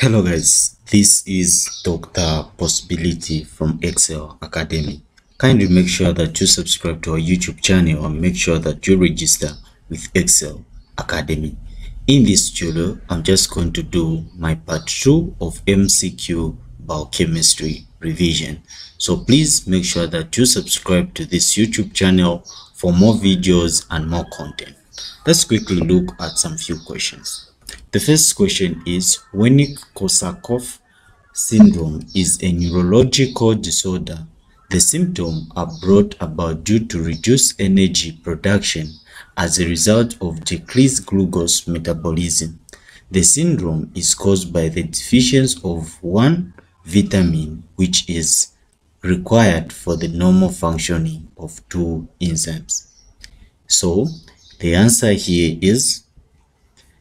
Hello guys, this is Dr. Possibility from Excel Academy. Kindly make sure that you subscribe to our YouTube channel and make sure that you register with Excel Academy. In this tutorial, I'm just going to do my part 2 of MCQ Biochemistry revision. So please make sure that you subscribe to this YouTube channel for more videos and more content. Let's quickly look at some few questions. The first question is Wernicke-Korsakoff syndrome is a neurological disorder. The symptoms are brought about due to reduced energy production as a result of decreased glucose metabolism. The syndrome is caused by the deficiency of one vitamin which is required for the normal functioning of two enzymes. So the answer here is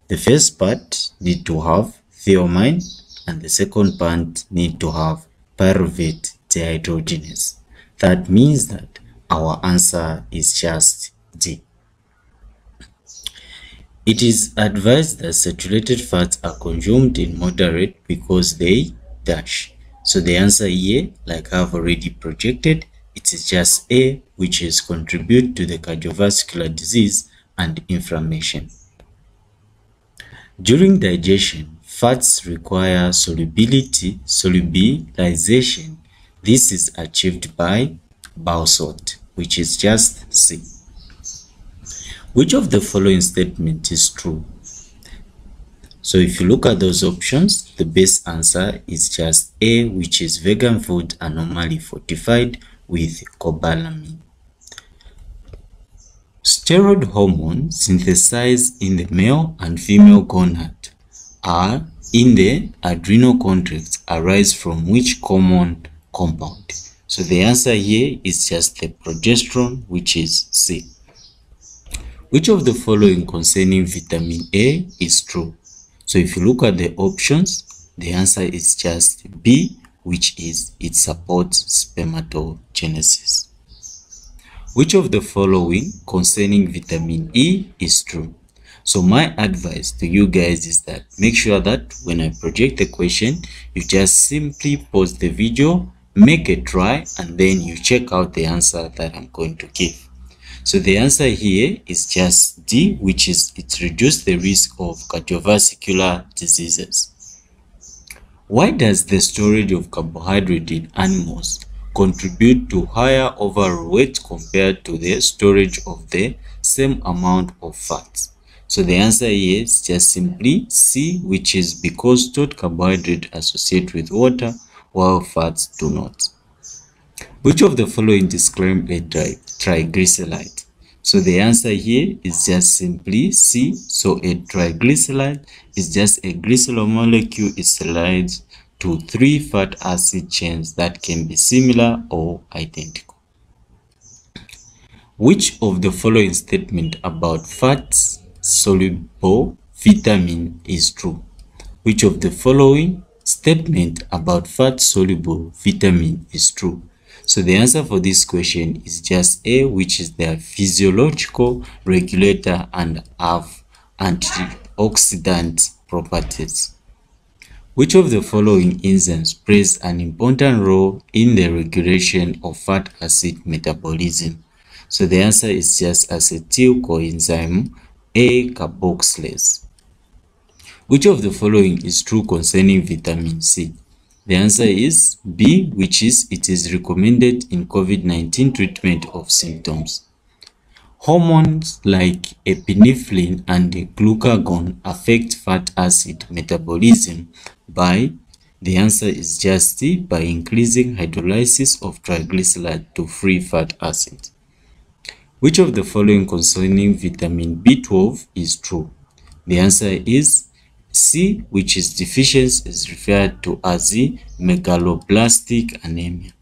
the first part need to have thiamine and the second part need to have pyruvate dehydrogenase. That means that our answer is just D. It is advised that saturated fats are consumed in moderate because they dash. So the answer here, like I've already projected, it is just A, which is contribute to the cardiovascular disease and inflammation. During digestion, fats require solubility, solubilization. This is achieved by bile salt, which is just C. Which of the following statement is true? So if you look at those options, the best answer is just A, which is vegan food are normally fortified with cobalamin. Steroid hormones synthesized in the male and female gonad are in the adrenal cortex arise from which common compound? So the answer here is just the progesterone, which is C. Which of the following concerning vitamin A is true? So if you look at the options, the answer is just B, which is it supports spermatogenesis. Which of the following concerning vitamin E is true? So my advice to you guys is that make sure that when I project the question, you just simply pause the video, make a try, and then you check out the answer that I'm going to give. So the answer here is just D, which is it reduces the risk of cardiovascular diseases. Why does the storage of carbohydrate in animals contribute to higher overall weight compared to the storage of the same amount of fats? So the answer is just simply C, which is because total carbohydrate associate with water while fats do not. Which of the following describe a triglyceride? So the answer here is just simply C. So a triglyceride is just a glycerol molecule is to three fat acid chains that can be similar or identical. Which of the following statement about fats soluble vitamin is true? Which of the following statement about fat soluble vitamin is true? So the answer for this question is just A, which is their physiological regulator and have antioxidant properties. Which of the following enzymes plays an important role in the regulation of fat acid metabolism? So the answer is just acetyl coenzyme A carboxylase. Which of the following is true concerning vitamin C? The answer is B, which is it is recommended in COVID-19 treatment of symptoms. Hormones like epinephrine and glucagon affect fat acid metabolism by the answer is just by increasing hydrolysis of triglyceride to free fat acid. Which of the following concerning vitamin B12 is true? The answer is C, which is deficiency, is referred to as megaloblastic anemia.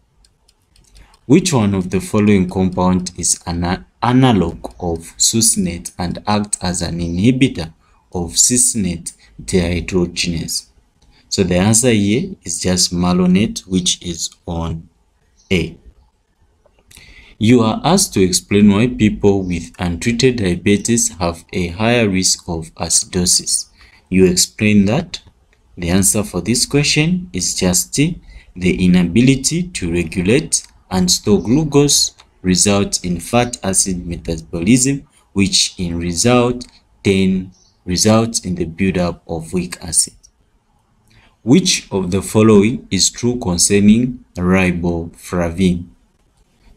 Which one of the following compound is an analog of succinate and act as an inhibitor of succinate dehydrogenase? So the answer here is just malonate, which is on A. You are asked to explain why people with untreated diabetes have a higher risk of acidosis. You explain that The answer for this question is just the inability to regulate and store glucose results in fat acid metabolism, which in result then results in the buildup of weak acid. Which of the following is true concerning riboflavin?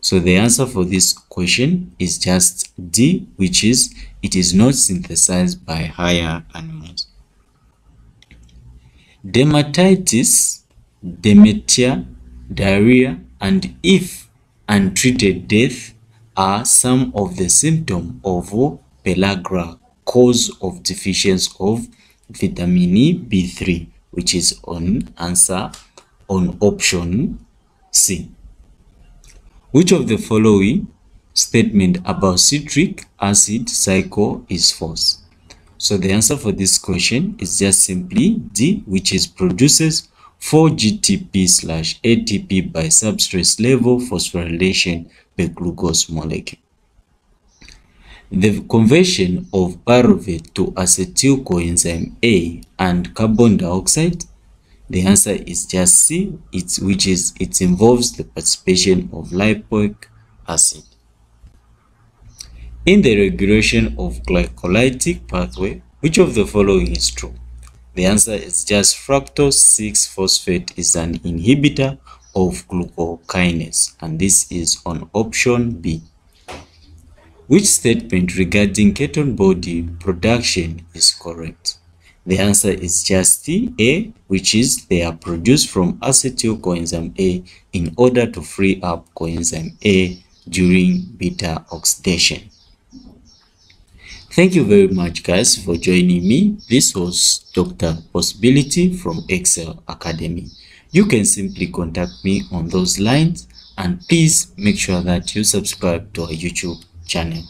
So the answer for this question is just D, which is it is not synthesized by higher animals. Dermatitis, dementia, diarrhea, and if untreated death are some of the symptoms of pellagra, cause of deficiency of vitamin B3 which is on answer on option C. Which of the following statement about citric acid cycle is false? So the answer for this question is just simply D, which is produces 4-GTP slash ATP by substrate level phosphorylation per glucose molecule. The conversion of pyruvate to acetyl coenzyme A and carbon dioxide, the answer is just C, it's, which is it involves the participation of lipoic acid. In the regulation of glycolytic pathway, which of the following is true? The answer is just fructose 6-phosphate is an inhibitor of glucokinase and this is on option B. Which statement regarding ketone body production is correct? The answer is just A, which is they are produced from acetyl coenzyme A in order to free up coenzyme A during beta oxidation. Thank you very much guys for joining me. This was Dr. Possibility from Excel Academy. You can simply contact me on those lines and please make sure that you subscribe to our YouTube channel.